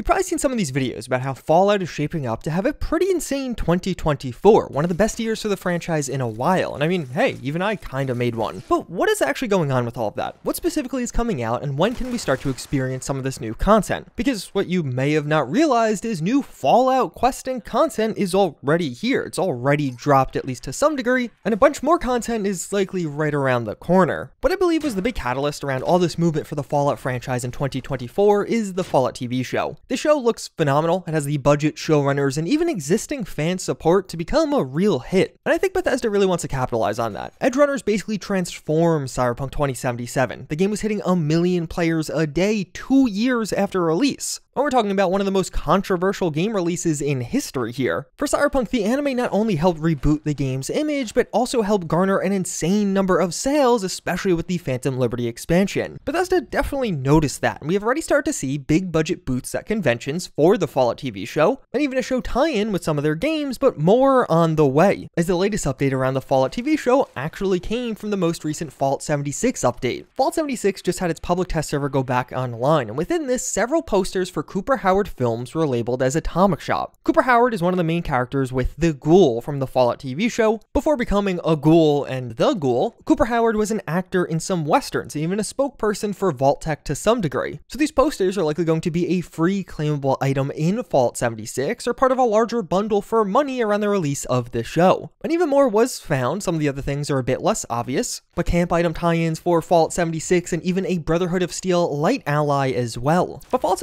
You've probably seen some of these videos about how Fallout is shaping up to have a pretty insane 2024, one of the best years for the franchise in a while. And I mean, hey, even I kinda made one. But what is actually going on with all of that? What specifically is coming out, and when can we start to experience some of this new content? Because what you may have not realized is new Fallout questing content is already here. It's already dropped at least to some degree, and a bunch more content is likely right around the corner. What I believe was the big catalyst around all this movement for the Fallout franchise in 2024 is the Fallout TV show. The show looks phenomenal. It has the budget, showrunners, and even existing fan support to become a real hit. And I think Bethesda really wants to capitalize on that. Edgerunners basically transformed Cyberpunk 2077. The game was hitting a million players a day two years after release. We're talking about one of the most controversial game releases in history here. For Cyberpunk, the anime not only helped reboot the game's image, but also helped garner an insane number of sales, especially with the Phantom Liberty expansion. Bethesda definitely noticed that, and we have already started to see big budget booths at conventions for the Fallout TV show, and even a show tie-in with some of their games, but more on the way, as the latest update around the Fallout TV show actually came from the most recent Fallout 76 update. Fallout 76 just had its public test server go back online, and within this, several posters for Cooper Howard films were labeled as Atomic Shop. Cooper Howard is one of the main characters with the Ghoul from the Fallout TV show. Before becoming a ghoul and the Ghoul, Cooper Howard was an actor in some westerns, and even a spokesperson for Vault-Tec to some degree. So these posters are likely going to be a free claimable item in Fallout 76 or part of a larger bundle for money around the release of the show. And even more was found, some of the other things are a bit less obvious, but camp item tie-ins for Fallout 76 and even a Brotherhood of Steel light ally as well. But Fallout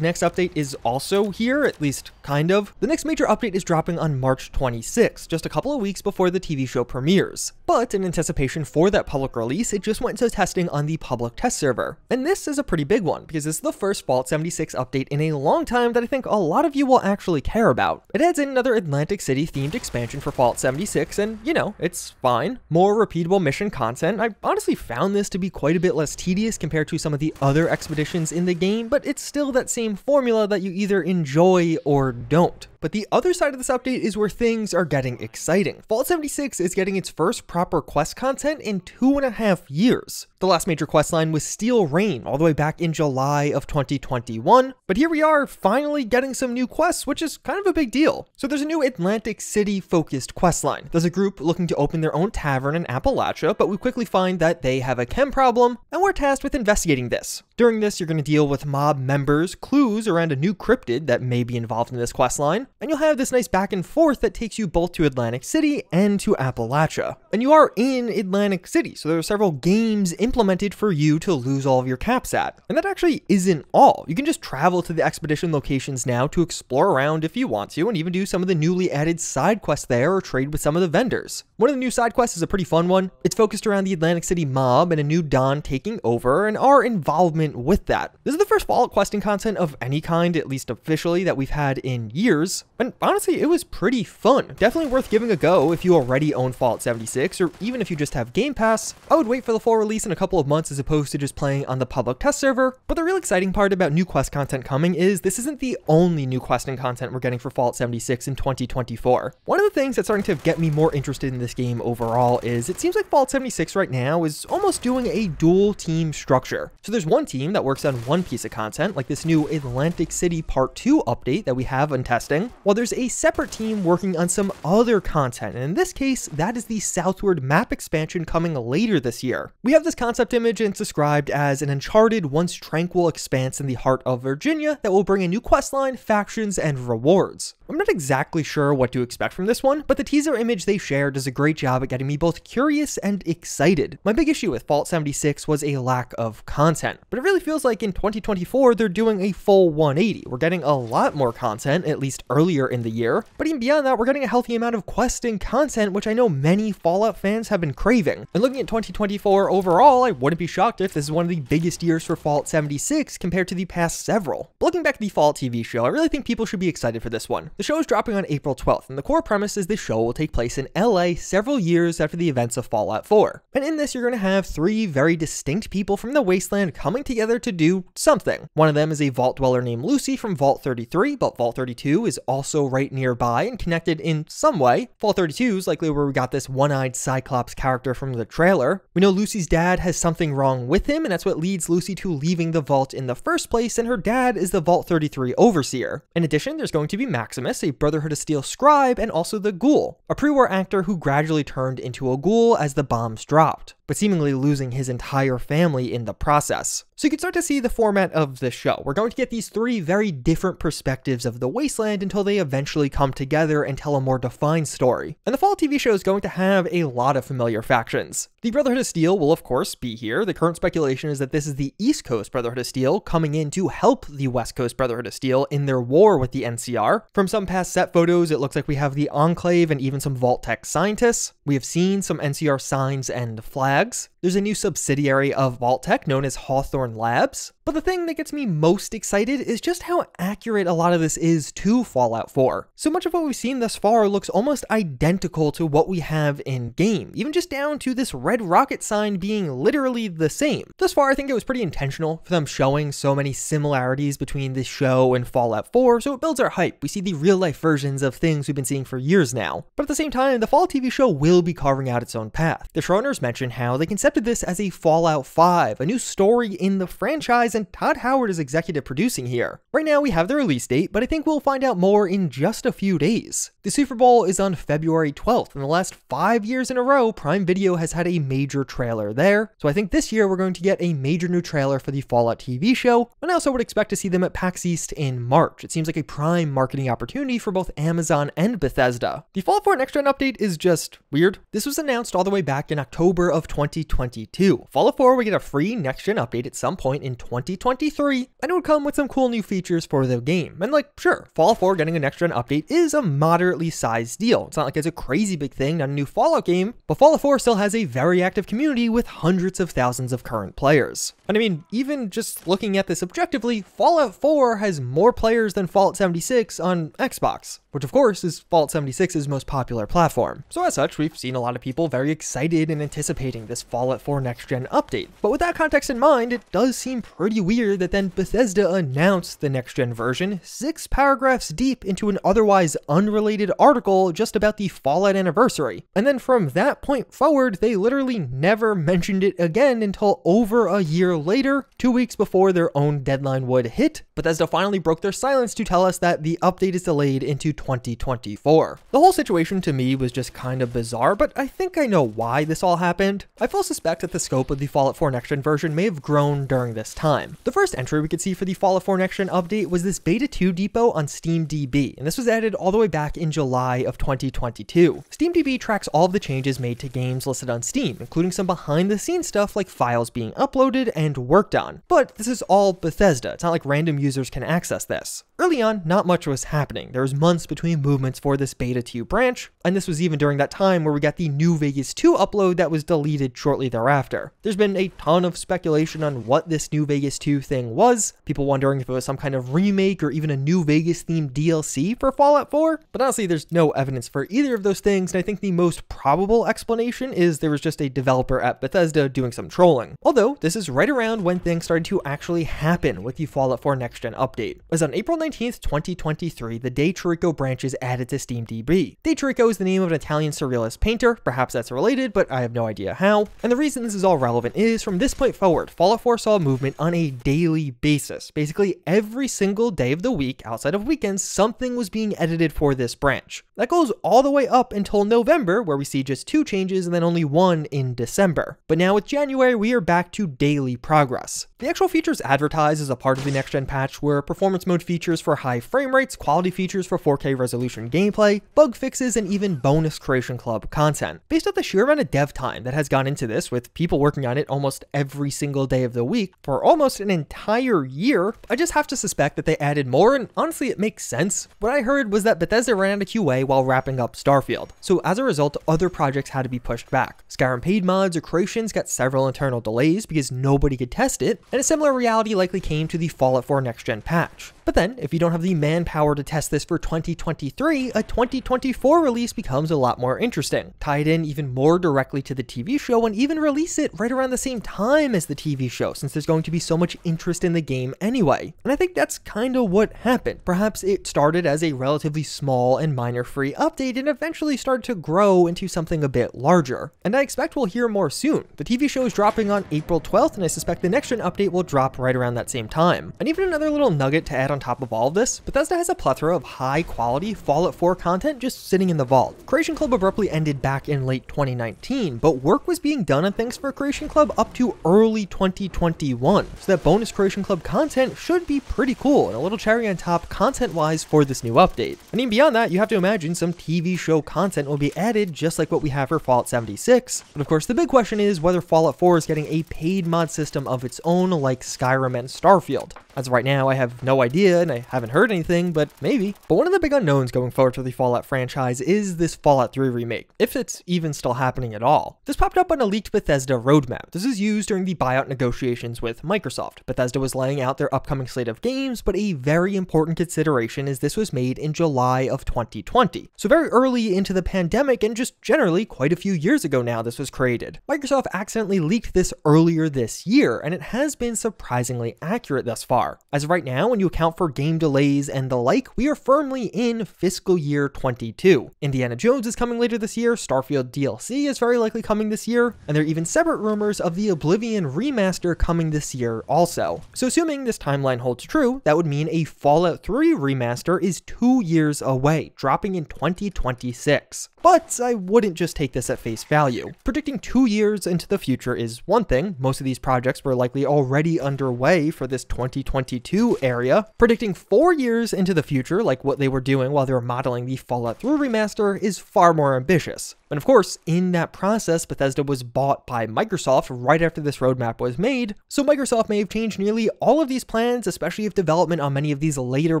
76's next update is also here, at least kind of. The next major update is dropping on March 26, just a couple of weeks before the TV show premieres. But in anticipation for that public release, it just went into testing on the public test server. And this is a pretty big one, because is the first Fallout 76 update in a long time that I think a lot of you will actually care about. It adds in another Atlantic City themed expansion for Fallout 76, and you know, it's fine. More repeatable mission content. I honestly found this to be quite a bit less tedious compared to some of the other expeditions in the game, but it's still that same formula that you either enjoy or don't. But the other side of this update is where things are getting exciting. Fallout 76 is getting its first proper quest content in two and a half years. The last major quest line was Steel Rain, all the way back in July of 2021, but here we are finally getting some new quests, which is kind of a big deal. So there's a new Atlantic City focused quest line. There's a group looking to open their own tavern in Appalachia, but we quickly find that they have a chem problem, and we're tasked with investigating this. During this, you're going to deal with mob members, clues around a new cryptid that may be involved in this quest line, and you'll have this nice back and forth that takes you both to Atlantic City and to Appalachia. And you are in Atlantic City, so there are several games implemented for you to lose all of your caps at. And that actually isn't all. You can just travel to the expedition locations now to explore around if you want to, and even do some of the newly added side quests there or trade with some of the vendors. One of the new side quests is a pretty fun one. It's focused around the Atlantic City mob and a new Don taking over and our involvement with that. This is the first Fallout questing content of any kind, at least officially, that we've had in years. And honestly, it was pretty fun. Definitely worth giving a go if you already own Fallout 76, or even if you just have Game Pass. I would wait for the full release in a couple of months as opposed to just playing on the public test server. But the real exciting part about new quest content coming is this isn't the only new questing content we're getting for Fallout 76 in 2024. One of the things that's starting to get me more interested in this game overall is it seems like Fallout 76 right now is almost doing a dual team structure. So there's one team that works on one piece of content, like this new Atlantic City Part 2 update that we have in testing, while there's a separate team working on some other content, and in this case, that is the Southward map expansion coming later this year. We have this concept image and it's described as an uncharted, once tranquil expanse in the heart of Virginia that will bring a new questline, factions, and rewards. I'm not exactly sure what to expect from this one, but the teaser image they shared does a great job at getting me both curious and excited. My big issue with Fallout 76 was a lack of content, but it really feels like in 2024 they're doing a full 180. We're getting a lot more content, at least earlier in the year, but even beyond that, we're getting a healthy amount of questing content, which I know many Fallout fans have been craving. And looking at 2024 overall, I wouldn't be shocked if this is one of the biggest years for Fallout 76 compared to the past several. But looking back at the Fallout TV show, I really think people should be excited for this one. The show is dropping on April 12th, and the core premise is the show will take place in LA several years after the events of Fallout 4. And in this, you're going to have three very distinct people from the Wasteland coming together to do something. One of them is a vault dweller named Lucy from Vault 33, but Vault 32 is also right nearby and connected in some way. Vault 32 is likely where we got this one-eyed Cyclops character from the trailer. We know Lucy's dad has something wrong with him, and that's what leads Lucy to leaving the vault in the first place, and her dad is the Vault 33 overseer. In addition, there's going to be Maximus, a Brotherhood of Steel scribe, and also the Ghoul, a pre-war actor who gradually turned into a ghoul as the bombs dropped but seemingly losing his entire family in the process. So you can start to see the format of the show. We're going to get these three very different perspectives of the wasteland until they eventually come together and tell a more defined story. And the fall TV show is going to have a lot of familiar factions. The Brotherhood of Steel will of course be here. The current speculation is that this is the East Coast Brotherhood of Steel coming in to help the West Coast Brotherhood of Steel in their war with the NCR. From some past set photos, it looks like we have the Enclave and even some Vault-Tec scientists. We have seen some NCR signs and flags flags. There's a new subsidiary of Vault-Tec known as Hawthorne Labs. But the thing that gets me most excited is just how accurate a lot of this is to Fallout 4. So much of what we've seen thus far looks almost identical to what we have in game, even just down to this red rocket sign being literally the same. Thus far, I think it was pretty intentional for them showing so many similarities between this show and Fallout 4, so it builds our hype. We see the real life versions of things we've been seeing for years now. But at the same time, the Fall TV show will be carving out its own path. The showrunners mention how they concept accepted this as a Fallout 5, a new story in the franchise, and Todd Howard is executive producing here. Right now, we have the release date, but I think we'll find out more in just a few days. The Super Bowl is on February 12th, and the last five years in a row, Prime Video has had a major trailer there. So I think this year we're going to get a major new trailer for the Fallout TV show, and I also would expect to see them at PAX East in March. It seems like a prime marketing opportunity for both Amazon and Bethesda. The Fallout 4 Next Gen update is just weird. This was announced all the way back in October of 2020 2022. Fallout 4 we get a free next-gen update at some point in 2023, and it would come with some cool new features for the game. And like, sure, Fallout 4 getting a next-gen update is a moderately sized deal. It's not like it's a crazy big thing, not a new Fallout game, but Fallout 4 still has a very active community with hundreds of thousands of current players. And I mean, even just looking at this objectively, Fallout 4 has more players than Fallout 76 on Xbox which of course is Fallout 76's most popular platform. So as such, we've seen a lot of people very excited and anticipating this Fallout 4 next gen update. But with that context in mind, it does seem pretty weird that then Bethesda announced the next gen version six paragraphs deep into an otherwise unrelated article just about the Fallout anniversary. And then from that point forward, they literally never mentioned it again until over a year later, two weeks before their own deadline would hit. Bethesda finally broke their silence to tell us that the update is delayed into 2024. The whole situation to me was just kind of bizarre, but I think I know why this all happened. I full suspect that the scope of the Fallout 4 Next Gen version may have grown during this time. The first entry we could see for the Fallout 4 Next Gen update was this Beta 2 depot on SteamDB, and this was added all the way back in July of 2022. SteamDB tracks all of the changes made to games listed on Steam, including some behind the scenes stuff like files being uploaded and worked on. But this is all Bethesda, it's not like random users can access this. Early on, not much was happening. There was months between movements for this Beta 2 branch, and this was even during that time where we got the New Vegas 2 upload that was deleted shortly thereafter. There's been a ton of speculation on what this New Vegas 2 thing was, people wondering if it was some kind of remake or even a New Vegas themed DLC for Fallout 4, but honestly there's no evidence for either of those things, and I think the most probable explanation is there was just a developer at Bethesda doing some trolling. Although, this is right around when things started to actually happen with the Fallout 4 Next Gen update. As on April 19th, 2023, the De Chirico branches added to SteamDB. De Chirico is the name of an Italian surrealist painter, perhaps that's related, but I have no idea how. And the reason this is all relevant is from this point forward, Fallout 4 saw movement on a daily basis. Basically, every single day of the week, outside of weekends, something was being edited for this branch. That goes all the way up until November, where we see just two changes and then only one in December. But now with January, we are back to daily progress. The actual features advertised as a part of the next gen patch were performance mode features for high frame rates, quality features for 4K resolution gameplay, bug fixes, and even bonus Creation Club content. Based on the sheer amount of dev time that has gone into this, with people working on it almost every single day of the week for almost an entire year, I just have to suspect that they added more, and honestly, it makes sense. What I heard was that Bethesda ran out of QA while wrapping up Starfield, so as a result, other projects had to be pushed back. Skyrim paid mods or creations got several internal delays because nobody could test it, and a similar reality likely came to the Fallout 4 next gen patch. But then, if you don't have the manpower to test this for 2023, a 2024 release becomes a lot more interesting. Tie it in even more directly to the TV show and even release it right around the same time as the TV show, since there's going to be so much interest in the game anyway. And I think that's kind of what happened. Perhaps it started as a relatively small and minor free update and eventually started to grow into something a bit larger. And I expect we'll hear more soon. The TV show is dropping on April 12th, and I suspect the next gen update will drop right around that same time. And even another little nugget to add on top of all of this, Bethesda has a plethora of high quality Fallout 4 content just sitting in the vault. Creation Club abruptly ended back in late 2019, but work was being done on things for Creation Club up to early 2021. So that bonus Creation Club content should be pretty cool and a little cherry on top content wise for this new update. And even beyond that, you have to imagine some TV show content will be added just like what we have for Fallout 76. But of course, the big question is whether Fallout 4 is getting a paid mod system of its own like Skyrim and Starfield. As right now, I have no idea and I haven't heard anything, but maybe. But one of the big unknowns going forward for the Fallout franchise is this Fallout 3 remake, if it's even still happening at all. This popped up on a leaked Bethesda roadmap. This is used during the buyout negotiations with Microsoft. Bethesda was laying out their upcoming slate of games, but a very important consideration is this was made in July of 2020. So very early into the pandemic and just generally quite a few years ago now this was created. Microsoft accidentally leaked this earlier this year, and it has been surprisingly accurate thus far. As of right now, when you account for game delays and the like, we are firmly in fiscal year 22. Indiana Jones is coming later this year, Starfield DLC is very likely coming this year, and there are even separate rumors of the Oblivion remaster coming this year also. So assuming this timeline holds true, that would mean a Fallout 3 remaster is two years away, dropping in 2026. But I wouldn't just take this at face value. Predicting two years into the future is one thing, most of these projects were likely already underway for this 2022 area. Predicting four years into the future, like what they were doing while they were modeling the Fallout 3 remaster, is far more ambitious. And of course, in that process, Bethesda was bought by Microsoft right after this roadmap was made, so Microsoft may have changed nearly all of these plans, especially if development on many of these later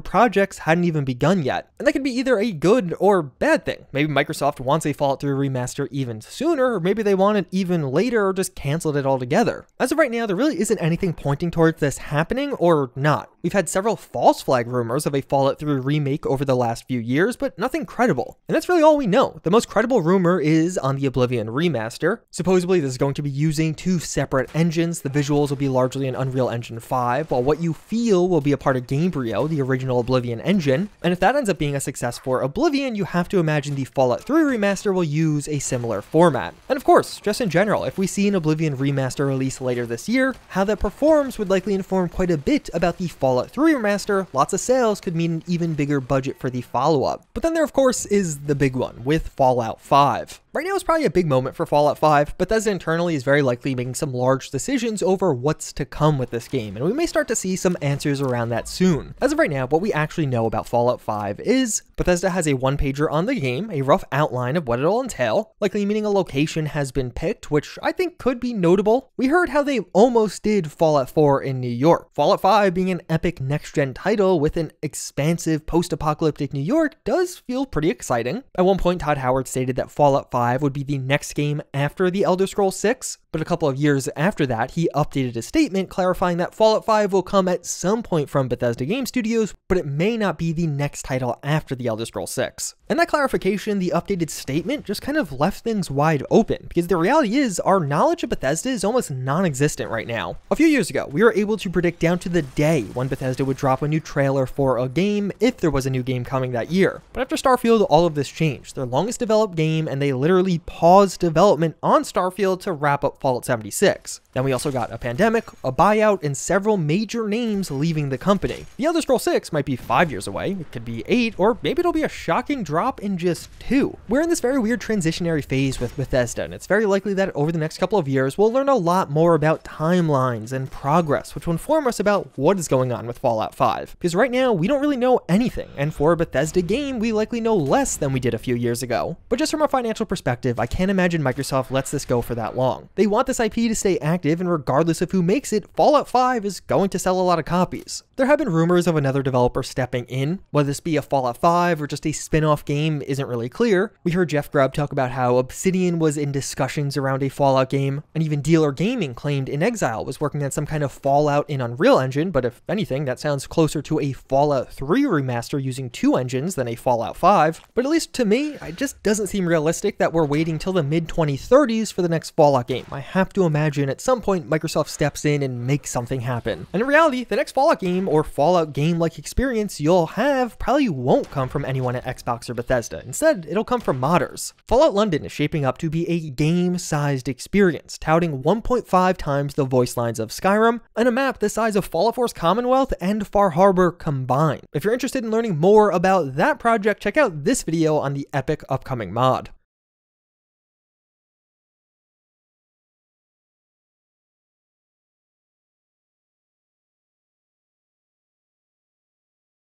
projects hadn't even begun yet. And that could be either a good or bad thing. Maybe Microsoft wants a Fallout 3 remaster even sooner, or maybe they want it even later or just canceled it altogether. As of right now, there really isn't anything pointing towards this happening or not. We've had several false flag rumors of a Fallout 3 remake over the last few years, but nothing credible. And that's really all we know. The most credible rumor is on the Oblivion remaster. Supposedly, this is going to be using two separate engines. The visuals will be largely in Unreal Engine 5, while what you feel will be a part of Gamebryo, the original Oblivion engine. And if that ends up being a success for Oblivion, you have to imagine the Fallout 3 remaster will use a similar format. And of course, just in general, if we see an Oblivion remaster release later this year, how that performs would likely inform quite a bit about the Fallout 3 remaster. Lots of sales could mean an even bigger budget for the follow-up. But then there of course is the big one with Fallout 5. Right now is probably a big moment for Fallout 5. Bethesda internally is very likely making some large decisions over what's to come with this game, and we may start to see some answers around that soon. As of right now, what we actually know about Fallout 5 is Bethesda has a one-pager on the game, a rough outline of what it'll entail, likely meaning a location has been picked, which I think could be notable. We heard how they almost did Fallout 4 in New York. Fallout 5 being an epic next-gen title with an expansive post-apocalyptic New York does feel pretty exciting. At one point, Todd Howard stated that Fallout 5 5 would be the next game after The Elder Scrolls 6, but a couple of years after that, he updated his statement clarifying that Fallout 5 will come at some point from Bethesda Game Studios, but it may not be the next title after The Elder Scrolls 6. And that clarification, the updated statement, just kind of left things wide open, because the reality is our knowledge of Bethesda is almost non-existent right now. A few years ago, we were able to predict down to the day when Bethesda would drop a new trailer for a game if there was a new game coming that year. But after Starfield, all of this changed. Their longest developed game, and they literally paused development on Starfield to wrap up Fallout 76. Then we also got a pandemic, a buyout, and several major names leaving the company. The Elder Scroll 6 might be five years away, it could be eight, or maybe it'll be a shocking drop in just two. We're in this very weird transitionary phase with Bethesda, and it's very likely that over the next couple of years, we'll learn a lot more about timelines and progress, which will inform us about what is going on with Fallout 5. Because right now, we don't really know anything, and for a Bethesda game, we likely know less than we did a few years ago. But just from a financial perspective, I can't imagine Microsoft lets this go for that long. They want this IP to stay active, and regardless of who makes it, Fallout 5 is going to sell a lot of copies. There have been rumors of another developer stepping in. Whether this be a Fallout 5 or just a spin off game isn't really clear. We heard Jeff Grubb talk about how Obsidian was in discussions around a Fallout game, and even Dealer Gaming claimed inXile was working on some kind of Fallout in Unreal Engine, but if anything, that sounds closer to a Fallout 3 remaster using two engines than a Fallout 5. But at least to me, it just doesn't seem realistic that we're waiting till the mid 2030s for the next Fallout game. I have to imagine at some point Microsoft steps in and makes something happen. And in reality, the next Fallout game or Fallout game like experience you'll have probably won't come from anyone at Xbox or Bethesda. Instead, it'll come from modders. Fallout London is shaping up to be a game sized experience, touting 1.5 times the voice lines of Skyrim and a map the size of Fallout 4's Commonwealth and Far Harbor combined. If you're interested in learning more about that project, check out this video on the epic upcoming mod.